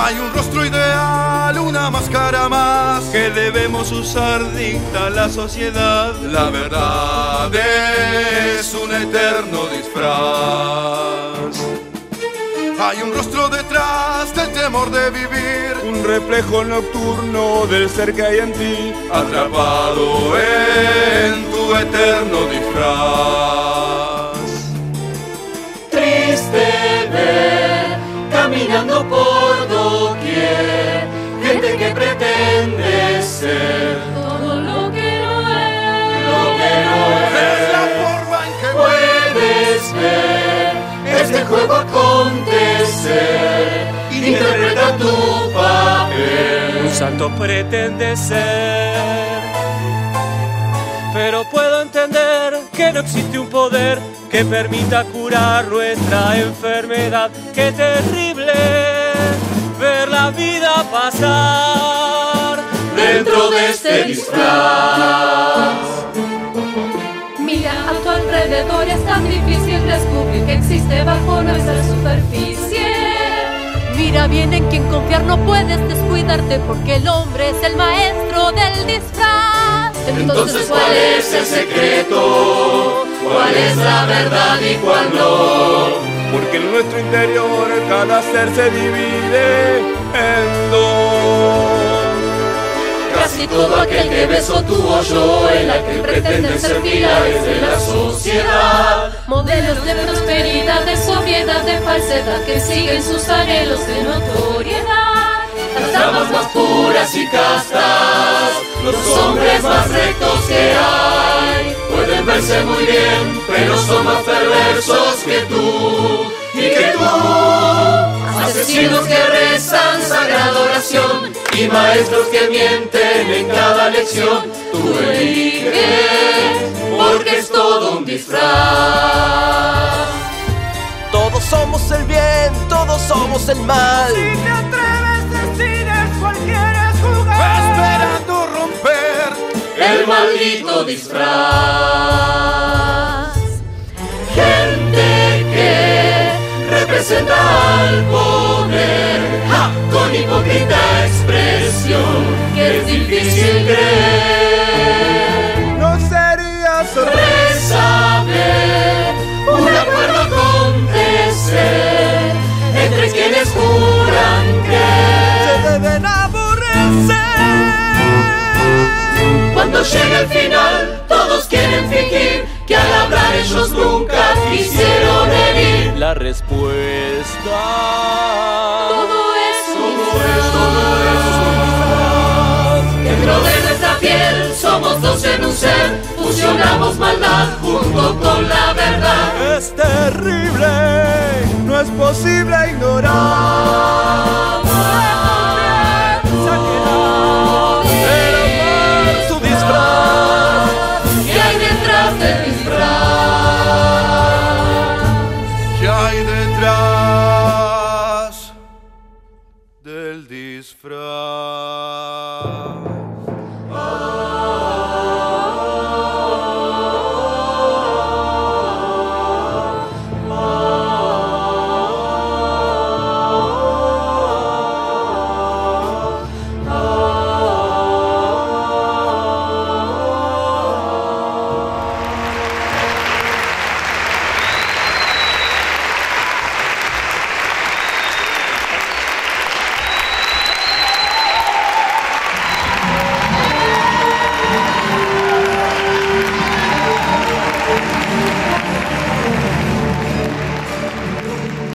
Hay un rostro ideal, una máscara más que debemos usar, dicta la sociedad. La verdad es un eterno disfraz. Hay un rostro detrás del temor de vivir, un reflejo nocturno del ser que hay en ti, atrapado en tu eterno disfraz. Interpreta tu papel. Un santo pretende ser. Pero puedo entender que no existe un poder que permita curar nuestra enfermedad. Qué terrible ver la vida pasar dentro de este disfraz. Mira a tu alrededor, es tan difícil descubrir que existe bajo nuestra superficie. Mira bien en quien confiar, no puedes descuidarte porque el hombre es el maestro del disfraz. Entonces, ¿cuál es el secreto? ¿Cuál es la verdad y cuál no? Porque en nuestro interior cada ser se divide en. Casi todo aquel que besó tu hoyo, el aquel pretende ser pilares de la sociedad. Modelos de prosperidad, de sobriedad, de falsedad que siguen sus anhelos de notoriedad. Las damas más puras y castas, los hombres más rectos que hay. Pueden verse muy bien, pero son más perversos que tú y que tú. Asesinos que rezan sagrada oración y maestros que mienten en cada lección. Tú eliges, porque es todo un disfraz. Todos somos el bien, todos somos el mal. Si te atreves, decides cuál quieres jugar. Esperando romper el maldito disfraz. Es difícil creer. No sería sorpresa ver un acuerdo acontecer entre quienes juran que se deben aborrecer. Cuando llega el final, todos quieren fingir que al hablar ellos nunca quisieron herir. La respuesta. somos dos en un ser, fusionamos maldad junto con la verdad. Es terrible, no es posible ignorar. Tu disfraz. ¿Qué hay detrás del disfraz? ¿Qué hay detrás del disfraz.